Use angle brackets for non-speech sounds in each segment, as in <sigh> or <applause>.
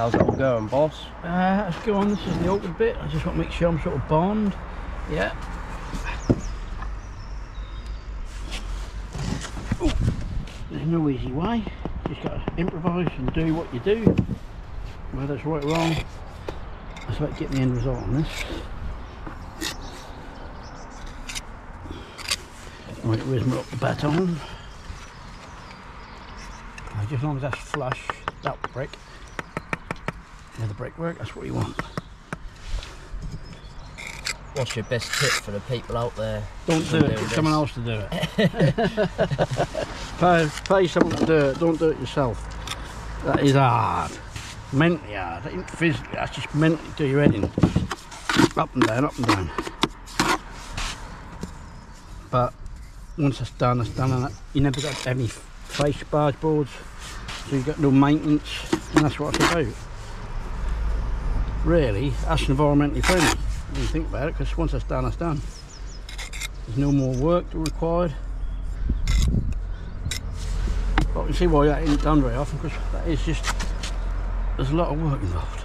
How's it all going, boss? Uh, let's go on, this is the awkward bit. I just want to make sure I'm sort of bound. Yeah. Ooh. There's no easy way. Just got to improvise and do what you do. Whether it's right or wrong, it's about getting the end result on this. Right, where's my baton? Just as long as that's flush, that brick, with the brickwork, that's what you want. What's your best tip for the people out there? Don't do it, get someone else to do it. <laughs> pay, pay someone to do it, don't do it yourself. That is hard. Mentally hard, that ain't physically, that's just mentally do your head in. Up and down, up and down. But once that's done, that's done, and you never got any face barge boards, so you've got no maintenance, and that's what it's about. Really, that's environmentally friendly, when you think about it, because once that's done, that's done. There's no more work required. But you see why that isn't done very often because that is just there's a lot of work involved.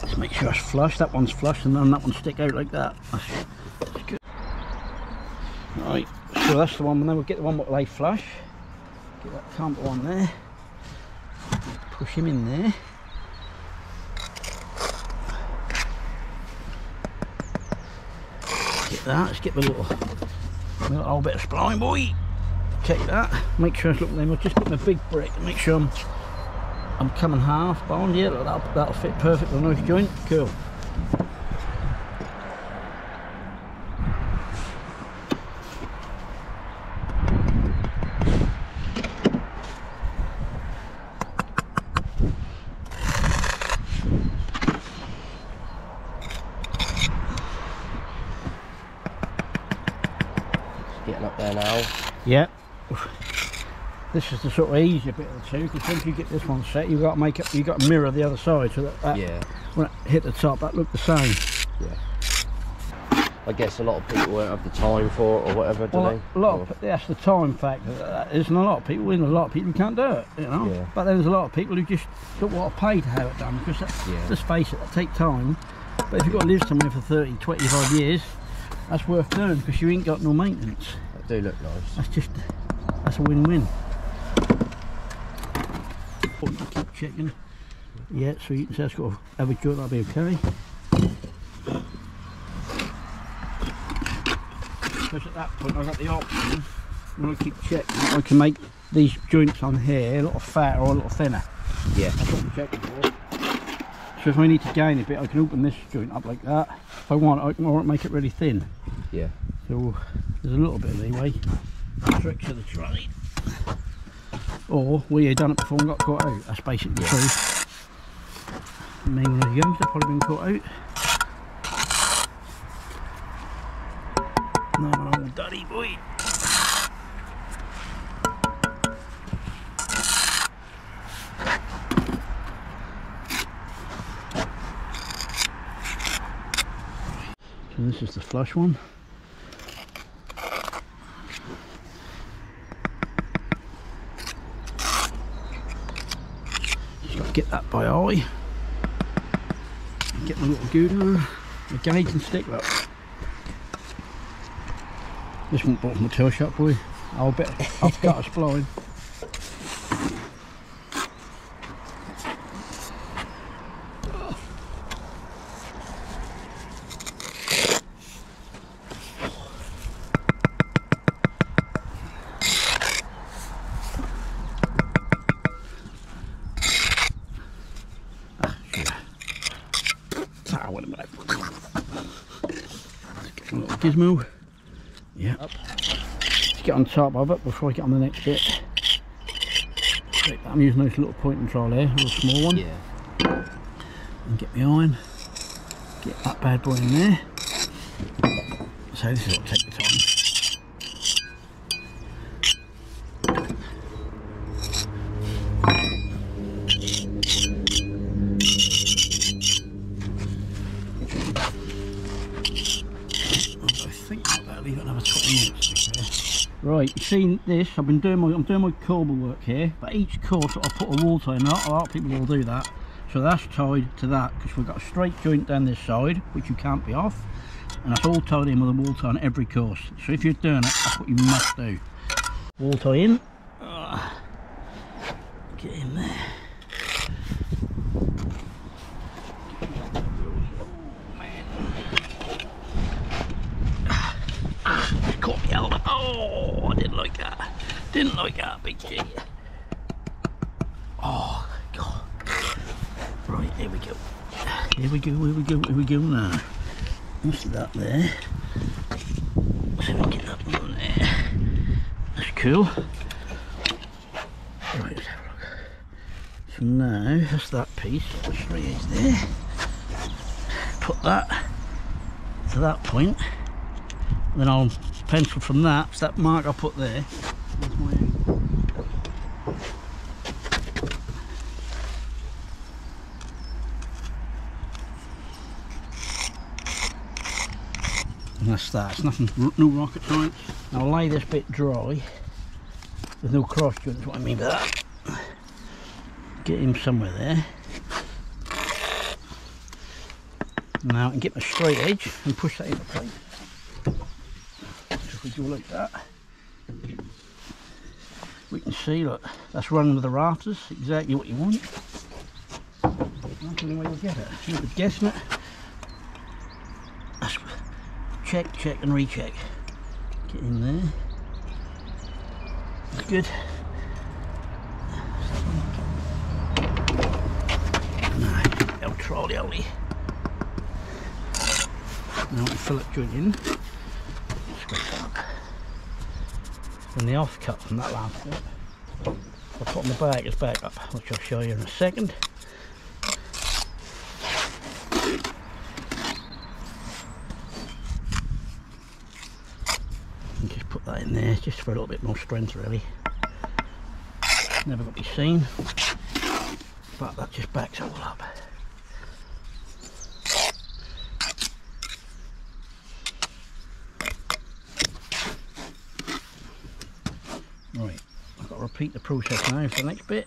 Just make sure it's flush. That one's flush, and then that one stick out like that. That's, that's good. Right, so that's the one. And then we'll get the one that lay flush. Get that camper on there. Push him in there. Get that. Let's get the little, little old bit of spline, boy. Take that. Make sure it's looking there. I'll just put my big brick and make sure I'm I'm coming half bound. Yeah, that'll, that'll fit perfect on those joint. Cool. Getting up there now. Yeah. This is the sort of easier bit of the two because once you get this one set, you've got to make it. You've got to mirror the other side so that, that Yeah. when it hit the top, that look the same. yeah I guess a lot of people won't have the time for it or whatever, do Well, they? a lot of, that's the time factor. That is, and a lot of people, and a lot of people who can't do it, you know. Yeah. But there's a lot of people who just don't want to pay to have it done because, that, Yeah. let's face it, that take time. But if you've got to live somewhere for 30, 25 years, that's worth doing because you ain't got no maintenance. They do look nice. That's just, that's a win-win. Keep checking. Yeah, so you can say it's got have joint, that'll be okay. Because at that point I've got the option, when I keep checking, I can make these joints on here a little fatter or a little thinner. Yeah. That's what I'm checking for. So if I need to gain a bit, I can open this joint up like that. If I want, I can make it really thin. Yeah. So there's a little bit of leeway. Tricks of the trade. Or we had done it before and got caught out. That's basically the Yeah. truth. Me when I was young, I've probably been caught out. No, I'm old daddy boy. So this is the flush one. Just got to get that by eye. Get my little gouda, my gauge and stick look. This one bought from the tail shop boy. I'll bet I've got a spline. Gizmo. Yeah. Just get on top of it before I get on the next bit. I'm using this little point and trowel there, a little small one. Yeah. And get my iron. Get that bad boy in there. So this is what take Right, you seen this? I've been doing my I'm doing my corbel work here, but each course I put a wall tie in. A lot, of people will do that. So that's tied to that because we've got a straight joint down this side, which you can't be off, and that's all tied in with a wall tie on every course. So if you're doing it, that's what you must do. Wall tie in. Ah. Get in there. Caught me out. Oh, didn't like that. Didn't like that, big G. Oh, God. Right, here we go. Here we go, here we go, here we go now. What's that there? So we get that one there. That's cool. Right, let's have a look. So now, that's that piece. The straight edge there. Put that to that point. Then I'll pencil from that, so that mark I put there. And that's that, it's nothing, no rocket science. I'll lay this bit dry. There's no cross joints, what I mean by that. Get him somewhere there. Now I can get my straight edge and push that into place. If we go like that, we can see, look, that's running with the rafters, exactly what you want. That's way you'll get it. You could guessing it. That's check, check and recheck. Get in there. That's good. Now, El trolley ollie. Now we fill it joint in. Scrape that up. The offcut from that last bit, I'll put on the bag is back up, which I'll show you in a second. And just put that in there, just for a little bit more strength really. Never got to be seen, but that just backs it all up. Right, I've got to repeat the process now for the next bit.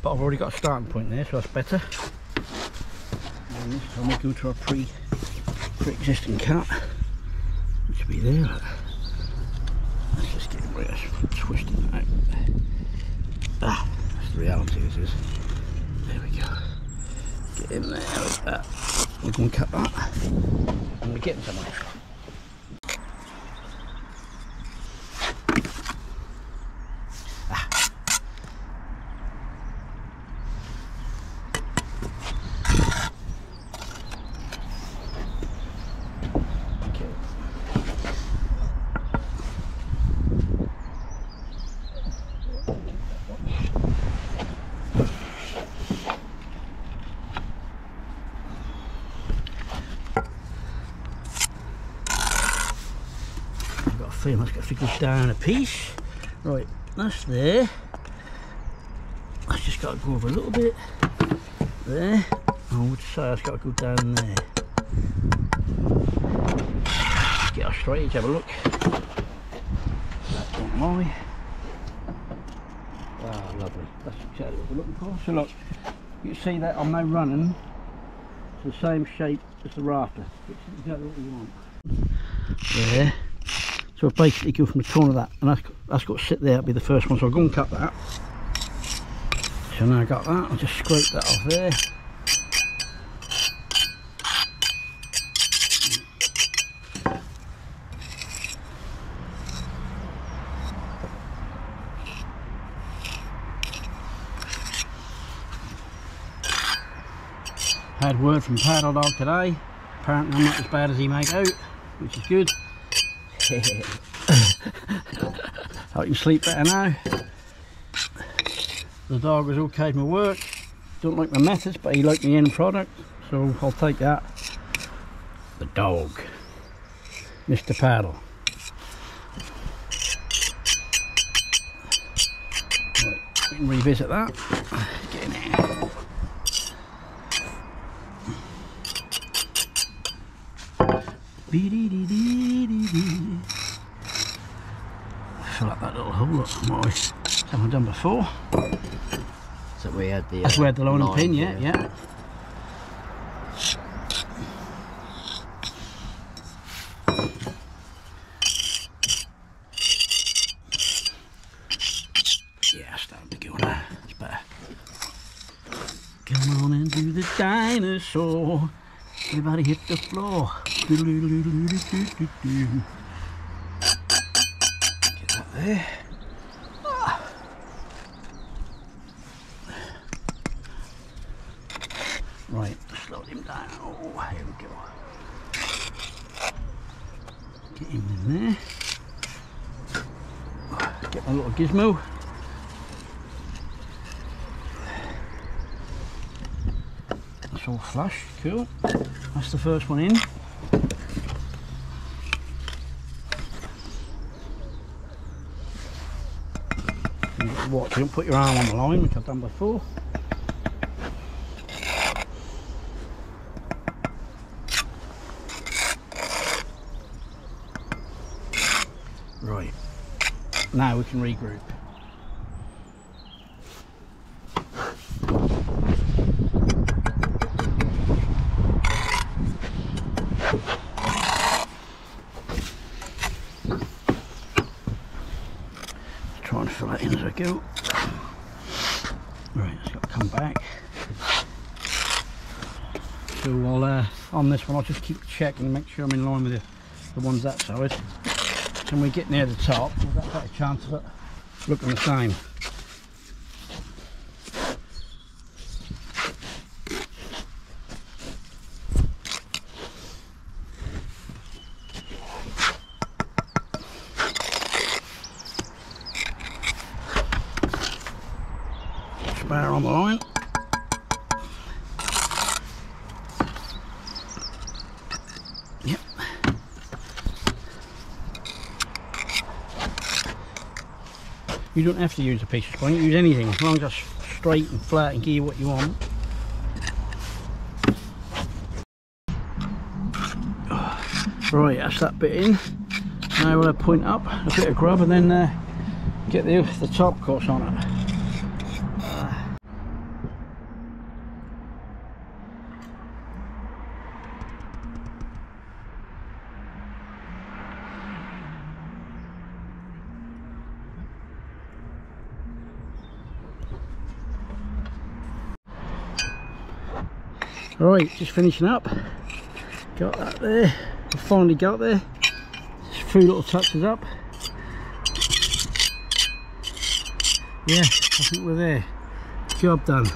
But I've already got a starting point there, so that's better. Time we go to our pre pre-existing cut, which will be there. Let's just get rid of twisting that out. Ah, that's the reality this. There we go. Get in there like that. We're going to cut that. And we're getting somewhere. I've got a feeling to go down a piece. Right, that's there. That's just got to go over a little bit. There. I would say that's got to go down there. Get our straight edge, have a look. That's not my. Ah, lovely. That's exactly what we're looking for. So look, you see that I'm now running to the same shape as the rafter, is exactly what we want. There. So I basically go from the corner of that, and that's, that's got to sit there, be the first one. So I'll go and cut that. So now I got that, I'll just scrape that off there. Had word from Paddle Dog today. Apparently I'm not as bad as he make out, which is good. <laughs> Hope you sleep better now. The dog was okay with my work. Don't like my methods, but he liked the end product, so I'll take that. The dog, Mr. Paddle. Right, we can revisit that. Get in there. Bee-dee-dee-dee-dee-dee. fill up that little hole. Look, what we haven't done before. So we had the. That's uh, where the line and pin, yeah, yeah. Yeah, starting to go now. It's better. Come on and do the dinosaur. Everybody hit the floor. Get that there. Right, slow him down. Oh, here we go. Get him in there. Get my little gizmo. That's all flush, cool. That's the first one in. Watch, don't put your arm on the line, which I've done before. Right. Now we can regroup. Fill that in as I go. Right, it's got to come back. So uh, on this one, I'll just keep checking and make sure I'm in line with the, the ones that side when we get near the top, we've got a better chance of it looking the same. Spare on the line. Yep. You don't have to use a piece of spring, use anything, as long as it's straight and flat and give you what you want. Right, that's that bit in. Now we'll point up, a bit of grub and then uh, get the, the top course on it. Right, just finishing up. Got that there. I finally got there. Just a few little touches up. Yeah, I think we're there. Job done.